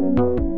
Thank